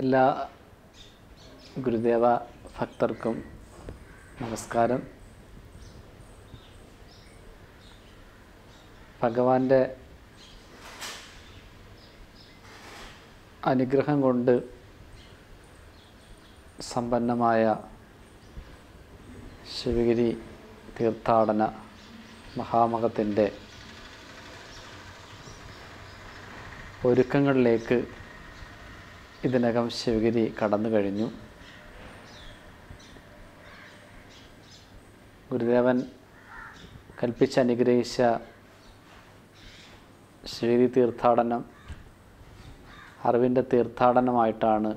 എല്ലാ ഗുരുദേവ ഭക്തർക്കും നമസ്കാരം. ഭഗവാന്റെ അനുഗ്രഹം കൊണ്ട് സമ്പന്നമായ ശിവഗിരി തീർത്ഥാടന മഹാമഹത്തിന്റെ ഒരുക്കങ്ങളിലേക്ക് ഇതിനകം ശിവഗിരി കടന്നു കഴിഞ്ഞു. ഗുരുദേവൻ കൽപ്പിച്ച് അനുഗ്രഹിച്ച ശിവഗിരി തീർത്ഥാടനം അറിവിന്റെ തീർത്ഥാടനമായിട്ടാണ്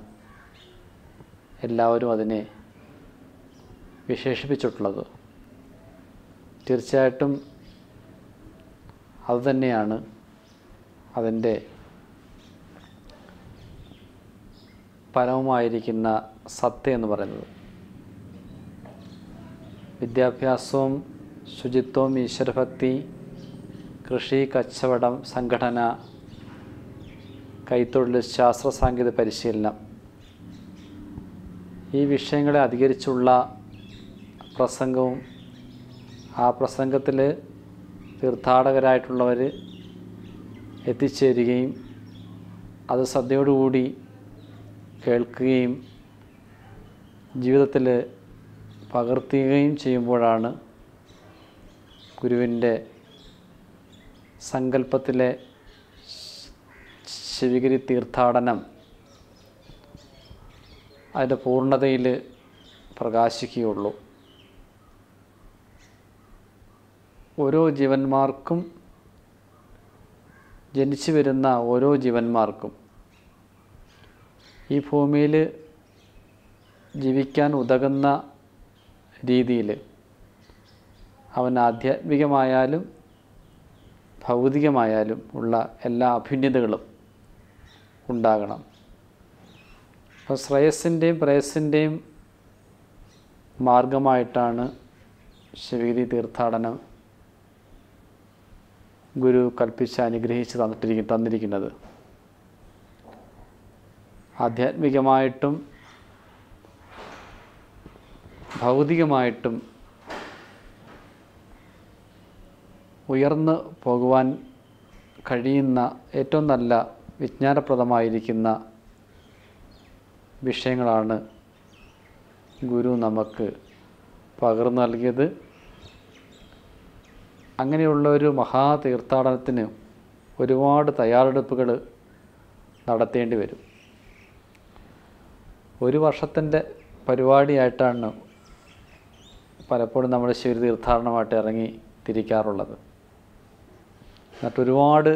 എല്ലാവരും അതിനെ വിശേഷിപ്പിച്ചിട്ടുള്ളത്. തീർച്ചയായിട്ടും അതുതന്നെയാണ് അതിന്റെ പരമമായിരിക്കുന്ന സത്യം എന്ന് പറയുന്നത്. വിദ്യാഭ്യാസവും ശുചിത്വവും ഈശ്വരഭക്തി കൃഷി കച്ചവടം സംഘടന കൈത്തൊഴിൽ ശാസ്ത്ര സാങ്കേതിക പരിശീലനം. ഈ വിഷയങ്ങളെ അധികരിച്ചുള്ള പ്രസംഗവും ആ പ്രസംഗത്തിൽ തീർത്ഥാടകരായിട്ടുള്ളവർ എത്തിച്ചേരുകയും അത് ശ്രദ്ധയോടുകൂടി കേൾക്കുകയും ജീവിതത്തിൽ പകർത്തുകയും ചെയ്യുമ്പോഴാണ് ഗുരുവിന്റെ സങ്കല്പത്തിലെ ശിവഗിരി തീർത്ഥാടനം അതിന്റെ പൂർണതയിൽ പ്രകാശിക്കുകയുള്ളൂ. ഓരോ ജീവന്മാർക്കും ജനിച്ചു വരുന്ന ഓരോ ജീവന്മാർക്കും ഈ ഭൂമിയിൽ ജീവിക്കാൻ ഉതകുന്ന രീതിയിൽ അവൻ ആധ്യാത്മികമായാലും ഭൗതികമായാലും ഉള്ള എല്ലാ അഭിന്യതകളും ഉണ്ടാകണം. അപ്പോൾ ശ്രേയസ്സിന്റെയും പ്രേയസിന്റെയും മാർഗമായിട്ടാണ് ശിവഗിരി തീർത്ഥാടനം ഗുരു കൽപ്പിച്ച് അനുഗ്രഹിച്ച് തന്നിട്ടിരിക്കും തന്നിരിക്കുന്നത്. ആധ്യാത്മികമായിട്ടും ഭൗതികമായിട്ടും ഉയർന്ന് പോകുവാൻ കഴിയുന്ന ഏറ്റവും നല്ല വിജ്ഞാനപ്രദമായിരിക്കുന്ന വിഷയങ്ങളാണ് ഗുരു നമുക്ക് പകർന്നു നൽകിയത്. അങ്ങനെയുള്ള ഒരു മഹാതീർത്ഥാടനത്തിന് ഒരുപാട് തയ്യാറെടുപ്പുകൾ നടത്തേണ്ടി വരും. ഒരു വർഷത്തിന്റെ പരിപാടിയായിട്ടാണ് പലപ്പോഴും നമ്മുടെ ശിവ തീർത്ഥാടനമായിട്ട് ഇറങ്ങി തിരിക്കാറുള്ളത്. എന്നിട്ട് ഒരുപാട്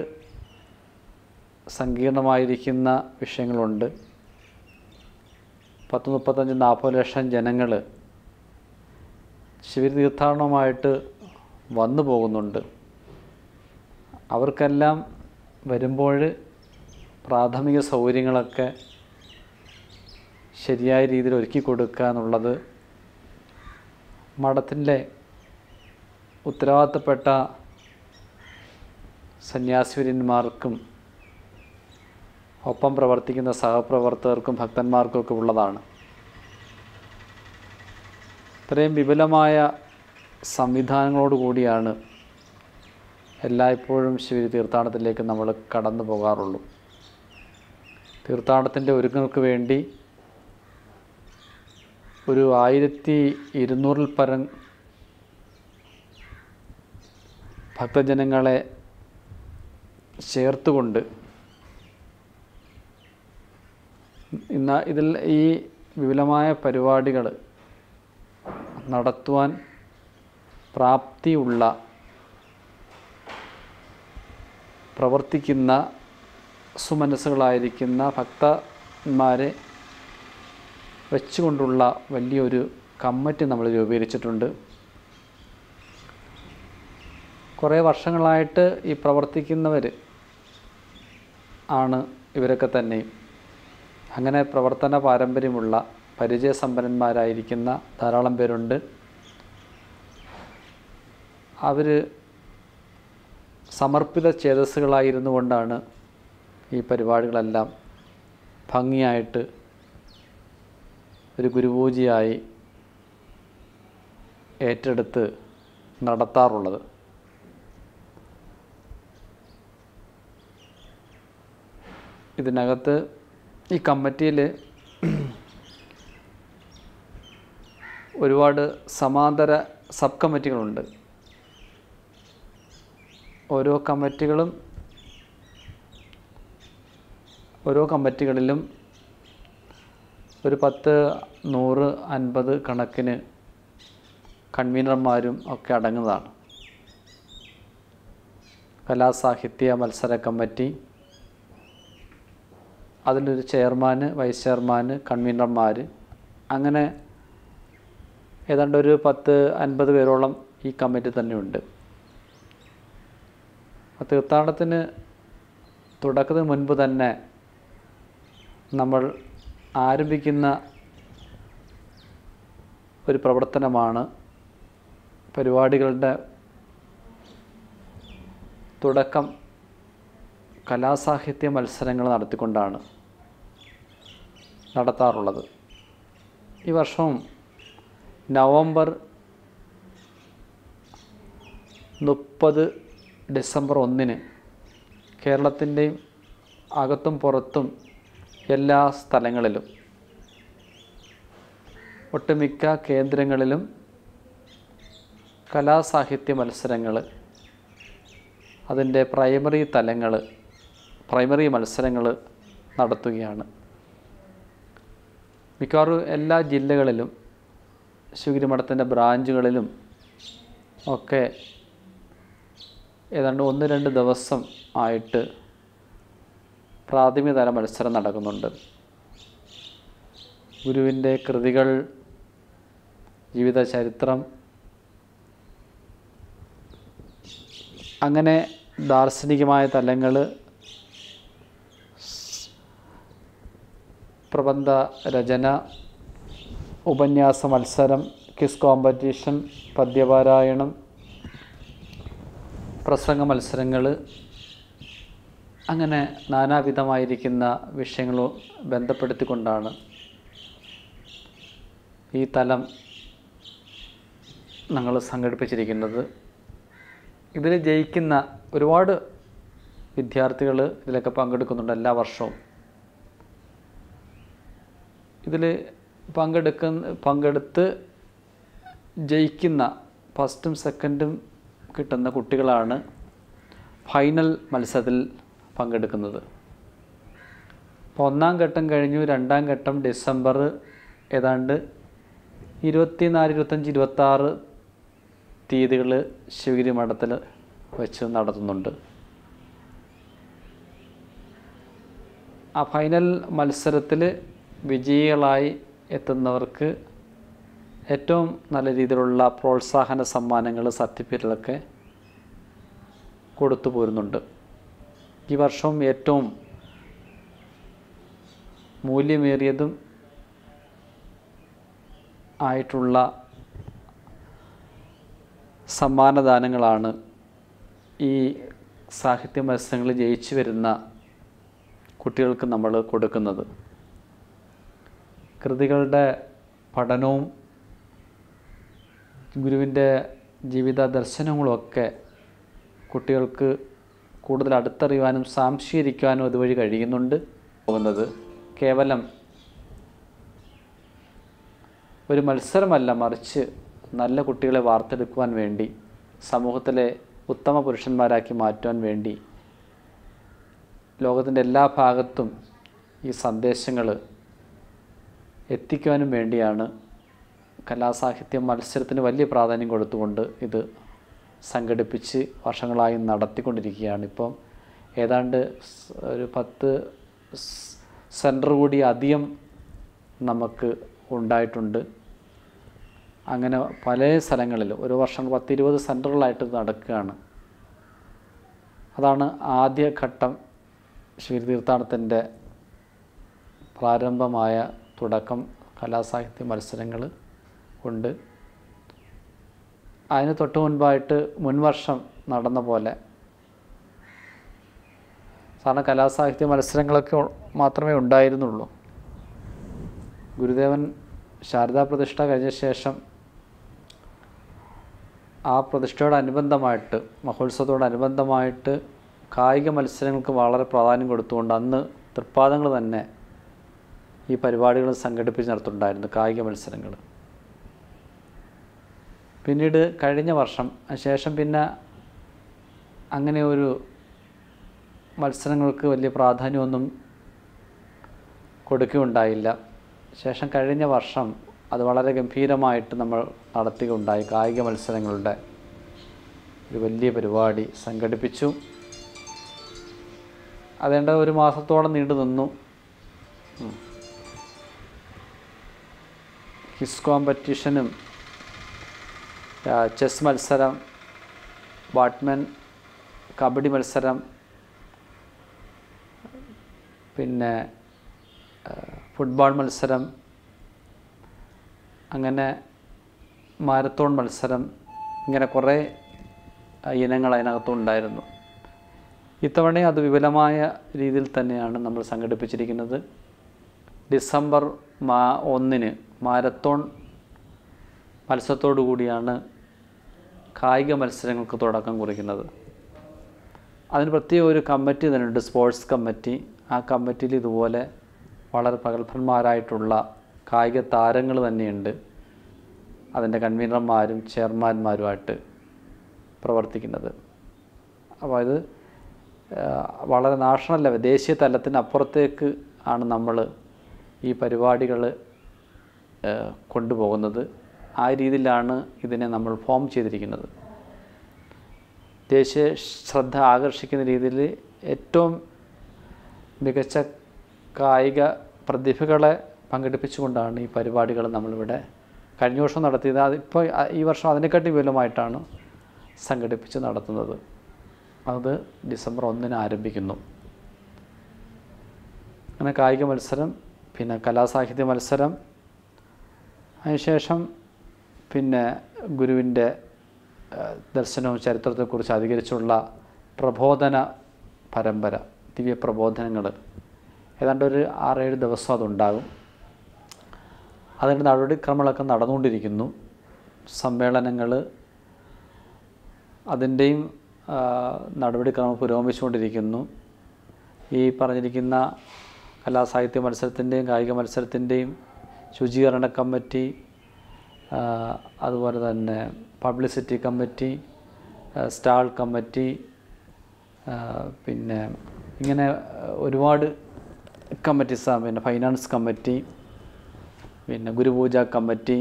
സങ്കീർണമായിരിക്കുന്ന വിഷയങ്ങളുണ്ട്. പത്ത് മുപ്പത്തഞ്ച് നാൽപ്പത് ലക്ഷം ജനങ്ങൾ ശിവ തീർത്ഥാടനമായിട്ട് വന്നു പോകുന്നുണ്ട്. അവർക്കെല്ലാം വരുമ്പോൾ പ്രാഥമിക സൗകര്യങ്ങളൊക്കെ ശരിയായ രീതിയിൽ ഒരുക്കി കൊടുക്കുക എന്നുള്ളത് മഠത്തിന്റെ ഉത്തരവാദിത്തപ്പെട്ട സന്യാസിവര്യന്മാർക്കും ഒപ്പം പ്രവർത്തിക്കുന്ന സഹപ്രവർത്തകർക്കും ഭക്തന്മാർക്കും ഒക്കെ ഉള്ളതാണ്. ഇത്രയും വിപുലമായ സംവിധാനങ്ങളോട് കൂടിയാണ് എല്ലായ്പ്പോഴും ശിവരി തീർത്ഥാടനത്തിലേക്ക് നമ്മൾ കടന്നു പോകാറുള്ളൂ. തീർത്ഥാടനത്തിന്റെ ഒരുക്കങ്ങൾക്ക് വേണ്ടി ഒരു ആയിരത്തി ഇരുന്നൂറിൽ പരം ഭക്തജനങ്ങളെ ചേർത്തുകൊണ്ട് ഇന്ന് ഇതിൽ ഈ വിപുലമായ പരിപാടികൾ നടത്തുവാൻ പ്രാപ്തിയുള്ള പ്രവർത്തിക്കുന്ന സുമനസ്സുകളായിരിക്കുന്ന ഭക്തന്മാരെ വെച്ചുകൊണ്ടുള്ള വലിയൊരു കമ്മിറ്റി നമ്മൾ രൂപീകരിച്ചിട്ടുണ്ട്. കുറേ വർഷങ്ങളായിട്ട് ഈ പ്രവർത്തിക്കുന്നവർ ആണ് ഇവരൊക്കെ തന്നെയും അങ്ങനെ പ്രവർത്തന പാരമ്പര്യമുള്ള പരിചയസമ്പന്നന്മാരായിരിക്കുന്ന ധാരാളം പേരുണ്ട്. അവർ സമർപ്പിത ചേതസ്സുകളായിരുന്നു കൊണ്ടാണ് ഈ പരിപാടികളെല്ലാം ഭംഗിയായിട്ട് ഒരു ഗുരുപൂജയായി ഏറ്റെടുത്ത് നടത്താറുള്ളത്. ഇതിനകത്ത് ഈ കമ്മിറ്റിയിൽ ഒരുപാട് സമാന്തര സബ് കമ്മിറ്റികളുണ്ട് ഓരോ കമ്മിറ്റികളും ഓരോ കമ്മിറ്റികളിലും ഒരു പത്ത് നൂറ് അൻപത് കണക്കിന് കൺവീനർമാരും ഒക്കെ അടങ്ങുന്നതാണ്. കലാസാഹിത്യ മത്സര കമ്മിറ്റി. അതിലൊരു ചെയർമാൻ വൈസ് ചെയർമാൻ കൺവീനർമാർ അങ്ങനെ ഏതാണ്ട് ഒരു പത്ത് അൻപത് പേരോളം ഈ കമ്മിറ്റി തന്നെയുണ്ട്. തീർത്ഥാടനത്തിന് തുടക്കത്തിന് മുൻപ് തന്നെ നമ്മൾ ആരംഭിക്കുന്ന ഒരു പ്രവർത്തനമാണ് പരിപാടികളുടെ തുടക്കം കലാസാഹിത്യ മത്സരങ്ങൾ നടത്തിക്കൊണ്ടാണ് നടത്താറുള്ളത്. ഈ വർഷവും നവംബർ മുപ്പത് ഡിസംബർ ഒന്നിന് കേരളത്തിന്റെയും അകത്തും പുറത്തും എല്ലാ സ്ഥലങ്ങളിലും ഒട്ടുമിക്ക കേന്ദ്രങ്ങളിലും കലാസാഹിത്യ മത്സരങ്ങൾ അതിന്റെ പ്രൈമറി തലങ്ങൾ പ്രൈമറി മത്സരങ്ങൾ നടത്തുകയാണ്. മിക്കവാറും എല്ലാ ജില്ലകളിലും ശിവഗിരിമഠത്തിന്റെ ബ്രാഞ്ചുകളിലും ഒക്കെ ഏതാണ്ട് ഒന്ന് രണ്ട് ദിവസം ആയിട്ട് പ്രാഥമിക തല മത്സരം നടക്കുന്നുണ്ട്. ഗുരുവിന്റെ കൃതികൾ ജീവിത ചരിത്രം അങ്ങനെ ദാർശനികമായ തലങ്ങൾ പ്രബന്ധ രചന ഉപന്യാസ മത്സരം ക്വിസ് കോമ്പറ്റീഷൻ പദ്യപാരായണം പ്രസംഗ മത്സരങ്ങൾ അങ്ങനെ നാനാവിധമായിരിക്കുന്ന വിഷയങ്ങളോ ബന്ധപ്പെടുത്തിക്കൊണ്ടാണ് ഈ തലം ഞങ്ങൾ സംഘടിപ്പിച്ചിരിക്കുന്നത്. ഇതിൽ ജയിക്കുന്ന ഒരുപാട് വിദ്യാർത്ഥികൾ ഇതിലൊക്കെ പങ്കെടുക്കുന്നുണ്ട് എല്ലാ വർഷവും. ഇതിൽ പങ്കെടുക്കുന്ന പങ്കെടുത്ത് ജയിക്കുന്ന ഫസ്റ്റും സെക്കൻഡും കിട്ടുന്ന കുട്ടികളാണ്. ഫൈനൽ മത്സരത്തിൽ പങ്കെടുക്കുന്നത്. ഒന്നാം ഘട്ടം കഴിഞ്ഞു രണ്ടാം ഘട്ടം ഡിസംബർ ഏതാണ്ട് ഇരുപത്തിനാല് ഇരുപത്തഞ്ച് ഇരുപത്താറ് തീയതികൾ ശിവഗിരി മഠത്തിൽ വെച്ച് നടത്തുന്നുണ്ട്. ആ ഫൈനൽ മത്സരത്തിൽ വിജയികളായി എത്തുന്നവർക്ക് ഏറ്റവും നല്ല രീതിയിലുള്ള പ്രോത്സാഹന സമ്മാനങ്ങൾ സർട്ടിഫിക്കറ്റുകളൊക്കെ കൊടുത്തു പോരുന്നുണ്ട്. ഈ വർഷം ഏറ്റവും മൂല്യമേറിയതും ആയിട്ടുള്ള സമ്മാനദാനങ്ങളാണ് ഈ സാഹിത്യ മത്സരങ്ങളിൽ ജയിച്ചു വരുന്ന കുട്ടികൾക്ക് നമ്മൾ കൊടുക്കുന്നത്. കൃതികളുടെ പഠനവും ഗുരുവിന്റെ ജീവിത ദർശനങ്ങളുമൊക്കെ കുട്ടികൾക്ക് കൂടുതൽ അടുത്തറിയുവാനും സാംശീകരിക്കുവാനും അതുവഴി കഴിയുന്നുണ്ട്. പോകുന്നത്. കേവലം ഒരു മത്സരമല്ല മറിച്ച് നല്ല കുട്ടികളെ വാർത്തെടുക്കുവാൻ വേണ്ടി സമൂഹത്തിലെ ഉത്തമ പുരുഷന്മാരാക്കി മാറ്റുവാൻ വേണ്ടി ലോകത്തിന്റെ എല്ലാ ഭാഗത്തും ഈ സന്ദേശങ്ങൾ എത്തിക്കുവാനും വേണ്ടിയാണ് കലാസാഹിത്യ മത്സരത്തിന് വലിയ പ്രാധാന്യം കൊടുത്തുകൊണ്ട് ഇത് സംഘടിപ്പിച്ച് വർഷങ്ങളായി നടത്തിക്കൊണ്ടിരിക്കുകയാണ്. ഇപ്പം ഏതാണ്ട് ഒരു പത്ത് സെന്റർ കൂടി അധികം നമുക്ക് ഉണ്ടായിട്ടുണ്ട്. അങ്ങനെ പല സ്ഥലങ്ങളിൽ ഒരു വർഷം പത്തിരുപത് സെന്ററുകളായിട്ട് നടക്കുകയാണ്. അതാണ് ആദ്യഘട്ടം ശ്രീ തീർത്ഥാടനത്തിന്റെ പ്രാരംഭമായ തുടക്കം. കലാസാഹിത്യ മത്സരങ്ങൾ ഉണ്ട്. അതിന് തൊട്ട് മുൻപായിട്ട് മുൻവർഷം നടന്ന പോലെ. സാധാരണ കലാസാഹിത്യ മത്സരങ്ങളൊക്കെ മാത്രമേ ഉണ്ടായിരുന്നുള്ളൂ. ഗുരുദേവൻ ശാരദാ പ്രതിഷ്ഠ കഴിഞ്ഞ ശേഷം ആ പ്രതിഷ്ഠയോടനുബന്ധമായിട്ട് മഹോത്സവത്തോടനുബന്ധമായിട്ട് കായിക മത്സരങ്ങൾക്ക് വളരെ പ്രാധാന്യം കൊടുത്തുകൊണ്ട് അന്ന് തൃപ്പാദങ്ങൾ തന്നെ ഈ പരിപാടികൾ സംഘടിപ്പിച്ച് നടത്തുന്നുണ്ടായിരുന്നു കായിക മത്സരങ്ങൾ. പിന്നീട് കഴിഞ്ഞ വർഷം ശേഷം പിന്നെ അങ്ങനെ ഒരു മത്സരങ്ങൾക്ക് വലിയ പ്രാധാന്യമൊന്നും കൊടുക്കുകയുണ്ടായില്ല. ശേഷം കഴിഞ്ഞ വർഷം അത് വളരെ ഗംഭീരമായിട്ട് നമ്മൾ നടത്തുകയുണ്ടായി. കായിക മത്സരങ്ങളുടെ ഒരു വലിയ പരിപാടി സംഘടിപ്പിച്ചു. അതേണ്ട ഒരു മാസത്തോളം നീണ്ടു നിന്നു. ക്വിസ് കോമ്പറ്റീഷനും ചെസ് മത്സരം ബാഡ്മിൻ കബഡി മത്സരം പിന്നെ ഫുട്ബോൾ മത്സരം അങ്ങനെ മാരത്തോൺ മത്സരം ഇങ്ങനെ കുറേ ഇനങ്ങൾ അതിനകത്തുണ്ടായിരുന്നു ഇത്തവണ അത് വിപുലമായ രീതിയിൽ തന്നെയാണ് നമ്മൾ സംഘടിപ്പിച്ചിരിക്കുന്നത്. ഡിസംബർ മാ ഒന്നിന് മാരത്തോൺ മത്സരത്തോടു കൂടിയാണ് കായിക മത്സരങ്ങൾക്ക് തുടക്കം കുറിക്കുന്നത്. അതിന് പ്രത്യേക ഒരു കമ്മിറ്റി തന്നെയുണ്ട് സ്പോർട്സ് കമ്മിറ്റി. ആ കമ്മിറ്റിയിൽ ഇതുപോലെ വളരെ പ്രഗത്ഭന്മാരായിട്ടുള്ള കായിക താരങ്ങൾ തന്നെയുണ്ട്. അതിന്റെ കൺവീനർമാരും ചെയർമാന്മാരുമായിട്ട് പ്രവർത്തിക്കുന്നത്. അപ്പോൾ ഇത് വളരെ നാഷണൽ ലെവൽ ദേശീയ തലത്തിനപ്പുറത്തേക്ക് ആണ് നമ്മൾ ഈ പരിപാടികൾ കൊണ്ടുപോകുന്നത്. ആ രീതിയിലാണ് ഇതിനെ നമ്മൾ ഫോം ചെയ്തിരിക്കുന്നത്. ദേശീയ ശ്രദ്ധ ആകർഷിക്കുന്ന രീതിയിൽ ഏറ്റവും മികച്ച കായിക പ്രതിഭകളെ പങ്കെടുപ്പിച്ചുകൊണ്ടാണ് ഈ പരിപാടികൾ നമ്മളിവിടെ കഴിഞ്ഞ വർഷം നടത്തിയത്. അതിപ്പോൾ ഈ വർഷം അതിനെക്കാട്ടി വിപുലമായിട്ടാണ് സംഘടിപ്പിച്ച് നടത്തുന്നത്. അത് ഡിസംബർ ഒന്നിന് ആരംഭിക്കുന്നു. അങ്ങനെ കായിക മത്സരം പിന്നെ കലാസാഹിത്യ മത്സരം അതിനുശേഷം പിന്നെ ഗുരുവിന്റെ ദർശനവും ചരിത്രത്തെക്കുറിച്ച് അധികരിച്ചുള്ള പ്രബോധന പരമ്പര ദിവ്യ പ്രബോധനങ്ങൾ. ഏതാണ്ട് ഒരു ആറേഴ് ദിവസം അതുണ്ടാകും. അതിന്റെ നടപടിക്രമങ്ങളൊക്കെ നടന്നുകൊണ്ടിരിക്കുന്നു. സമ്മേളനങ്ങൾ അതിന്റെയും നടപടിക്രമം പുരോഗമിച്ചുകൊണ്ടിരിക്കുന്നു. ഈ പറഞ്ഞിരിക്കുന്ന കലാസാഹിത്യ മത്സരത്തിന്റെയും കായിക മത്സരത്തിന്റെയും ശുചീകരണ കമ്മിറ്റി അതുപോലെ തന്നെ പബ്ലിസിറ്റി കമ്മിറ്റി സ്റ്റാൾ കമ്മിറ്റി പിന്നെ ഇങ്ങനെ ഒരുപാട് കമ്മിറ്റീസാണ് പിന്നെ ഫൈനാൻസ് കമ്മിറ്റി പിന്നെ ഗുരുപൂജ കമ്മിറ്റി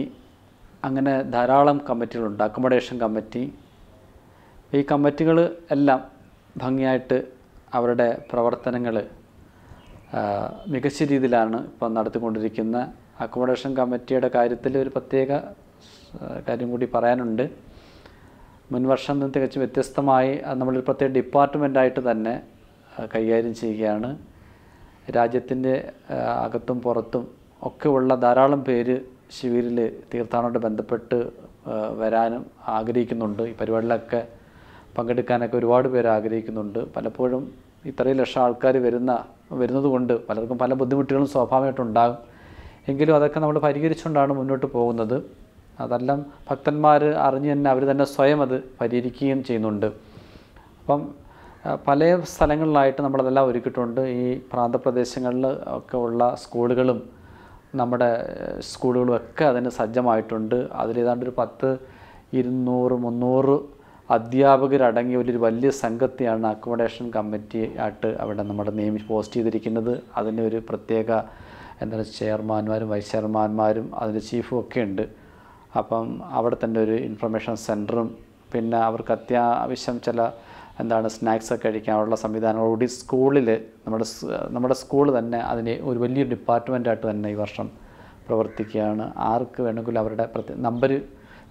അങ്ങനെ ധാരാളം കമ്മിറ്റികളുണ്ട്. Accommodation committee. ഈ കമ്മിറ്റികൾ എല്ലാം ഭംഗിയായിട്ട് അവരുടെ പ്രവർത്തനങ്ങൾ മികച്ച രീതിയിലാണ് ഇപ്പം നടത്തിക്കൊണ്ടിരിക്കുന്ന അക്കോമഡേഷൻ കമ്മിറ്റിയുടെ കാര്യത്തിൽ ഒരു പ്രത്യേക കാര്യം കൂടി പറയാനുണ്ട്. മുൻവർഷം നിന്ന് തികച്ചും വ്യത്യസ്തമായി നമ്മളൊരു പ്രത്യേക ഡിപ്പാർട്ട്മെന്റായിട്ട് തന്നെ കൈകാര്യം ചെയ്യുകയാണ്. രാജ്യത്തിന്റെ അകത്തും പുറത്തും ഒക്കെ ഉള്ള ധാരാളം പേര് ശിവിരിൽ തീർത്ഥാടനമായിട്ട് ബന്ധപ്പെട്ട് വരാനും ആഗ്രഹിക്കുന്നുണ്ട്. ഈ പരിപാടിയിലൊക്കെ പങ്കെടുക്കാനൊക്കെ ഒരുപാട് പേര് ആഗ്രഹിക്കുന്നുണ്ട്. പലപ്പോഴും ഇത്രയും ലക്ഷം ആൾക്കാർ വരുന്ന വരുന്നത് കൊണ്ട് പലർക്കും പല ബുദ്ധിമുട്ടുകളും സ്വാഭാവികമായിട്ടുണ്ടാകും എങ്കിലും അതൊക്കെ നമ്മൾ പരിഹരിച്ചുകൊണ്ടാണ് മുന്നോട്ട് പോകുന്നത്. അതെല്ലാം ഭക്തന്മാർ അറിഞ്ഞു തന്നെ അവർ തന്നെ സ്വയം അത് പരിഹരിക്കുകയും ചെയ്യുന്നുണ്ട്. അപ്പം പല സ്ഥലങ്ങളിലായിട്ട് നമ്മളതെല്ലാം ഒരുക്കിയിട്ടുണ്ട്. ഈ പ്രാന്തപ്രദേശങ്ങളിൽ ഒക്കെ ഉള്ള സ്കൂളുകളും നമ്മുടെ സ്കൂളുകളും ഒക്കെ അതിന് സജ്ജമായിട്ടുണ്ട്. അതിലേതാണ്ട് ഒരു പത്ത് ഇരുന്നൂറ് മുന്നൂറ് അധ്യാപകരടങ്ങിയ ഒരു വലിയ സംഘത്തെയാണ് അക്കോമഡേഷൻ കമ്മിറ്റി ആയിട്ട് അവിടെ നമ്മുടെ നിയമി പോസ്റ്റ് ചെയ്തിരിക്കുന്നത്. അതിന് ഒരു പ്രത്യേക എന്താണ് ചെയർമാന്മാരും വൈസ് ചെയർമാന്മാരും അതിന്റെ ചീഫും ഒക്കെ ഉണ്ട്. അപ്പം അവിടെ തന്നെ ഒരു ഇൻഫർമേഷൻ സെന്ററും പിന്നെ അവർക്ക് അത്യാവശ്യം ചില എന്താണ് സ്നാക്സ് ഒക്കെ കഴിക്കാനുള്ള സംവിധാനം ഓടി സ്കൂളിൽ നമ്മുടെ നമ്മുടെ സ്കൂൾ തന്നെ അതിന് ഒരു വലിയൊരു ഡിപ്പാർട്ട്മെന്റായിട്ട് തന്നെ ഈ വർഷം പ്രവർത്തിക്കുകയാണ്. ആർക്ക് വേണമെങ്കിലും അവരുടെ പ്രത്യേക നമ്പർ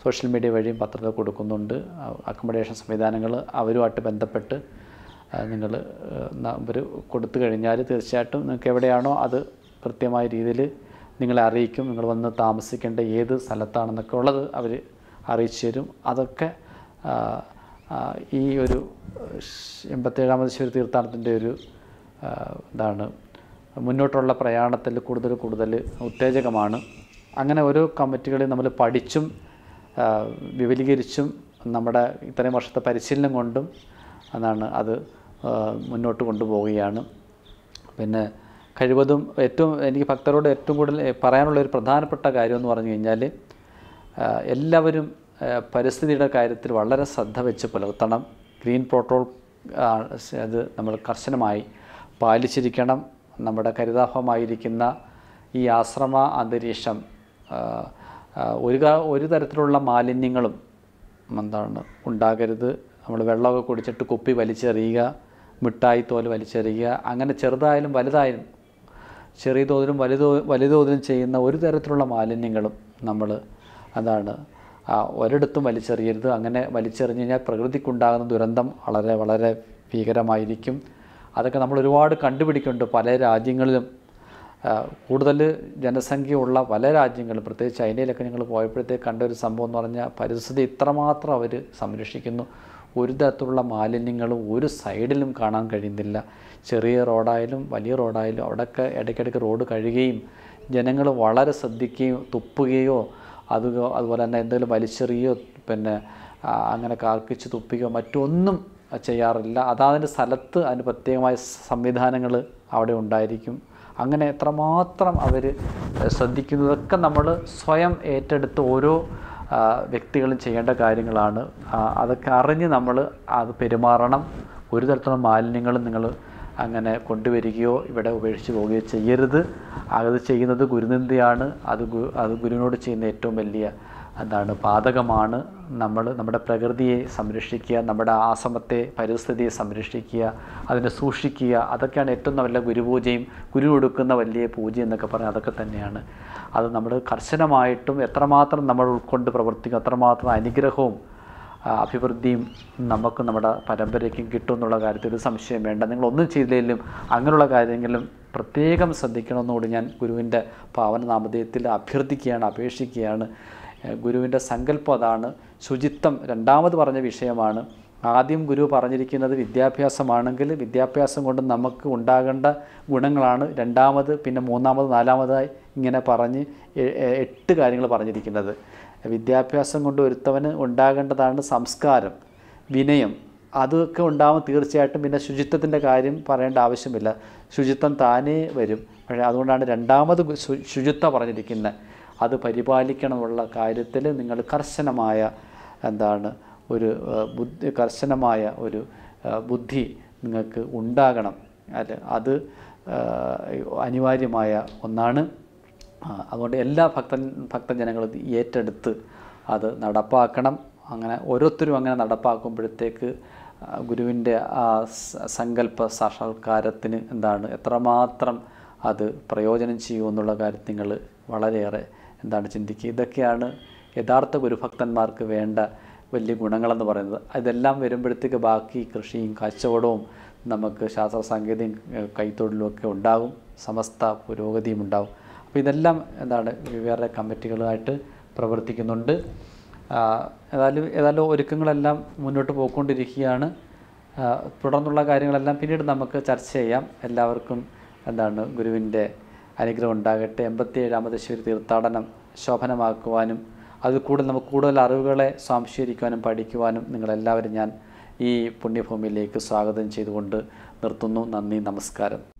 സോഷ്യൽ മീഡിയ വഴിയും പത്രത്തിൽ കൊടുക്കുന്നുണ്ട്. അക്കോമഡേഷൻ സംവിധാനങ്ങൾ അവരുമായിട്ട് ബന്ധപ്പെട്ട് നിങ്ങൾ നമ്പർ കൊടുത്തു കഴിഞ്ഞാൽ തീർച്ചയായിട്ടും നിങ്ങൾക്ക് എവിടെയാണോ അത് കൃത്യമായ രീതിയിൽ നിങ്ങളെ അറിയിക്കും. നിങ്ങൾ വന്ന് താമസിക്കേണ്ട ഏത് സ്ഥലത്താണെന്നൊക്കെ ഉള്ളത് അവർ അറിയിച്ചു തരും. അതൊക്കെ ഈ ഒരു എൺപത്തേഴാമത് ശിവ തീർത്ഥാടനത്തിന്റെ ഒരു ഇതാണ്. മുന്നോട്ടുള്ള പ്രയാണത്തിൽ കൂടുതൽ കൂടുതൽ ഉത്തേജകമാണ്. അങ്ങനെ ഓരോ കമ്മിറ്റികളെയും നമ്മൾ പഠിച്ചും വിപുലീകരിച്ചും നമ്മുടെ ഇത്രയും വർഷത്തെ പരിശീലനം കൊണ്ടും എന്നാണ് അത് മുന്നോട്ട് കൊണ്ടുപോവുകയാണ്. പിന്നെ കഴിവതും ഏറ്റവും എനിക്ക് ഭക്തരോട് ഏറ്റവും കൂടുതൽ പറയാനുള്ള ഒരു പ്രധാനപ്പെട്ട കാര്യം എന്ന് പറഞ്ഞു കഴിഞ്ഞാൽ എല്ലാവരും പരിസ്ഥിതിയുടെ കാര്യത്തിൽ വളരെ ശ്രദ്ധ വെച്ച് പുലർത്തണം. ഗ്രീൻ പ്രോട്ടോൾ അത് നമ്മൾ കർശനമായി പാലിച്ചിരിക്കണം. നമ്മുടെ കരുതാഭമായിരിക്കുന്ന ഈ ആശ്രമ അന്തരീക്ഷം ഒരു ഒരു തരത്തിലുള്ള മാലിന്യങ്ങളും എന്താണ് ഉണ്ടാകരുത്. നമ്മൾ വെള്ളമൊക്കെ കുടിച്ചിട്ട് കുപ്പി വലിച്ചെറിയുക മിഠായി തോൽ വലിച്ചെറിയുക അങ്ങനെ ചെറുതായാലും വലുതായാലും ചെറിയ തോതിലും വലുതോ വലുതോതിലും ചെയ്യുന്ന ഒരു തരത്തിലുള്ള മാലിന്യങ്ങളും നമ്മൾ അതാണ് ഒരിടത്തും വലിച്ചെറിയരുത്. അങ്ങനെ വലിച്ചെറിഞ്ഞ് കഴിഞ്ഞാൽ പ്രകൃതിക്കുണ്ടാകുന്ന ദുരന്തം വളരെ വളരെ ഭീകരമായിരിക്കും. അതൊക്കെ നമ്മൾ ഒരുപാട് കണ്ടുപിടിക്കുന്നുണ്ട്. പല രാജ്യങ്ങളിലും കൂടുതൽ ജനസംഖ്യയുള്ള പല രാജ്യങ്ങളും പ്രത്യേകിച്ച് ചൈനയിലൊക്കെ ഞങ്ങൾ പോയപ്പോഴത്തേക്ക് കണ്ട ഒരു സംഭവം എന്ന് പറഞ്ഞാൽ പരിസ്ഥിതി ഇത്രമാത്രം അവർ സംരക്ഷിക്കുന്നു. ഒരു തരത്തിലുള്ള മാലിന്യങ്ങളും ഒരു സൈഡിലും കാണാൻ കഴിയുന്നില്ല. ചെറിയ റോഡായാലും വലിയ റോഡായാലും അവിടെയൊക്കെ ഇടയ്ക്കിടയ്ക്ക് റോഡ് കഴുകുകയും ജനങ്ങൾ വളരെ ശ്രദ്ധിക്കുകയും തുപ്പുകയോ അത് അതുപോലെ തന്നെ എന്തെങ്കിലും വലിച്ചെറിയോ പിന്നെ അങ്ങനെ കാർക്കിച്ച് തുപ്പിക്കുകയോ മറ്റൊന്നും ചെയ്യാറില്ല. അതാതിന്റെ സ്ഥലത്ത് അതിന് പ്രത്യേകമായ സംവിധാനങ്ങൾ അവിടെ ഉണ്ടായിരിക്കും. അങ്ങനെ എത്രമാത്രം അവർ ശ്രദ്ധിക്കുന്നതൊക്കെ നമ്മൾ സ്വയം ഏറ്റെടുത്ത് ഓരോ വ്യക്തികളും ചെയ്യേണ്ട കാര്യങ്ങളാണ്. അതൊക്കെ അറിഞ്ഞ് നമ്മൾ അത് പെരുമാറണം. ഒരു തരത്തിലുള്ള മാലിന്യങ്ങളും നിങ്ങൾ അങ്ങനെ കൊണ്ടുവരികയോ ഇവിടെ ഉപേക്ഷിച്ച് പോവുകയോ ചെയ്യരുത്. അത് ചെയ്യുന്നത് ഗുരുനിന്ദയാണ്. അത് അത് ഗുരുവിനോട് ചെയ്യുന്ന ഏറ്റവും വലിയ എന്താണ് പാതകമാണ് നമ്മൾ നമ്മുടെ പ്രകൃതിയെ സംരക്ഷിക്കുക നമ്മുടെ ആശ്രമത്തെ പരിസ്ഥിതിയെ സംരക്ഷിക്കുക അതിനെ സൂക്ഷിക്കുക. അതൊക്കെയാണ് ഏറ്റവും നല്ല ഗുരുപൂജയും ഗുരു കൊടുക്കുന്ന വലിയ പൂജ എന്നൊക്കെ പറഞ്ഞാൽ അതൊക്കെ തന്നെയാണ്. അത് നമ്മൾ കർശനമായിട്ടും എത്രമാത്രം നമ്മൾ ഉൾക്കൊണ്ട് പ്രവർത്തിക്കും അത്രമാത്രം അനുഗ്രഹവും അഭിവൃദ്ധിയും നമുക്ക് നമ്മുടെ പരമ്പരയ്ക്കും കിട്ടും എന്നുള്ള കാര്യത്തിൽ ഒരു സംശയം വേണ്ട. നിങ്ങൾ ഒന്നും ചെയ്തില്ലെങ്കിലും അങ്ങനെയുള്ള കാര്യങ്ങളിലും പ്രത്യേകം ശ്രദ്ധിക്കണമെന്നുകൂടി ഞാൻ ഗുരുവിന്റെ പാവനനാമധേയത്തിൽ അഭ്യർത്ഥിക്കുകയാണ് അപേക്ഷിക്കുകയാണ്. ഗുരുവിന്റെ സങ്കല്പം അതാണ്. ശുചിത്വം രണ്ടാമത് പറഞ്ഞ വിഷയമാണ്. ആദ്യം ഗുരു പറഞ്ഞിരിക്കുന്നത് വിദ്യാഭ്യാസമാണെങ്കിൽ വിദ്യാഭ്യാസം കൊണ്ട് നമുക്ക് ഉണ്ടാകേണ്ട ഗുണങ്ങളാണ് രണ്ടാമത് പിന്നെ മൂന്നാമത് നാലാമതായി ഇങ്ങനെ പറഞ്ഞ് എട്ട് കാര്യങ്ങൾ പറഞ്ഞിരിക്കുന്നത്. വിദ്യാഭ്യാസം കൊണ്ട് ഒരുത്തവന് ഉണ്ടാകേണ്ടതാണ് സംസ്കാരം വിനയം. അതൊക്കെ ഉണ്ടാവും തീർച്ചയായിട്ടും. പിന്നെ ശുചിത്വത്തിന്റെ കാര്യം പറയേണ്ട ആവശ്യമില്ല. ശുചിത്വം താനേ വരും. പക്ഷേ അതുകൊണ്ടാണ് രണ്ടാമത് ശുചിത്വം പറഞ്ഞിരിക്കുന്നത്. അത് പരിപാലിക്കണമുള്ള കാര്യത്തിൽ നിങ്ങൾ കർശനമായ എന്താണ് ഒരു ബുദ്ധി കർശനമായ ഒരു ബുദ്ധി നിങ്ങൾക്ക് ഉണ്ടാകണം. അല്ല അത് അനിവാര്യമായ ഒന്നാണ്. അതുകൊണ്ട് എല്ലാ ഭക്തൻ ഭക്തജനങ്ങളും ഏറ്റെടുത്ത് അത് നടപ്പാക്കണം. അങ്ങനെ ഓരോരുത്തരും അങ്ങനെ നടപ്പാക്കുമ്പോഴത്തേക്ക് ഗുരുവിന്റെ ആ സങ്കല്പ സാക്ഷാത്കാരത്തിന് എന്താണ് എത്രമാത്രം അത് പ്രയോജനം ചെയ്യുമെന്നുള്ള കാര്യത്തിൽ നിങ്ങൾ വളരെയേറെ എന്താണ് ചിന്തിക്കുക? ഇതൊക്കെയാണ് യഥാർത്ഥ ഗുരുഭക്തന്മാർക്ക് വേണ്ട വലിയ ഗുണങ്ങളെന്ന് പറയുന്നത്. അതെല്ലാം വരുമ്പോഴത്തേക്ക് ബാക്കി കൃഷിയും കച്ചവടവും നമുക്ക് ശാസ്ത്ര സാങ്കേതിക കൈത്തൊഴിലും ഒക്കെ ഉണ്ടാകും. സമസ്ത പുരോഗതിയും ഉണ്ടാകും. അപ്പോൾ ഇതെല്ലാം എന്താണ് വേറെ കമ്മിറ്റികളായിട്ട് പ്രവർത്തിക്കുന്നുണ്ട്. ഏതായാലും ഏതായാലും ഒരുക്കങ്ങളെല്ലാം മുന്നോട്ട് പോയിക്കൊണ്ടിരിക്കുകയാണ്. തുടർന്നുള്ള കാര്യങ്ങളെല്ലാം പിന്നീട് നമുക്ക് ചർച്ച ചെയ്യാം. എല്ലാവർക്കും എന്താണ് ഗുരുവിന്റെ അനുഗ്രഹം ഉണ്ടാകട്ടെ. എൺപത്തി ഏഴാമത് ശിവ തീർത്ഥാടനം ശോഭനമാക്കുവാനും അതിൽ കൂടുതൽ നമുക്ക് കൂടുതൽ അറിവുകളെ സ്വാംശീകരിക്കുവാനും പഠിക്കുവാനും നിങ്ങളെല്ലാവരും ഞാൻ ഈ പുണ്യഭൂമിയിലേക്ക് സ്വാഗതം ചെയ്തുകൊണ്ട് നിർത്തുന്നു. നന്ദി നമസ്കാരം.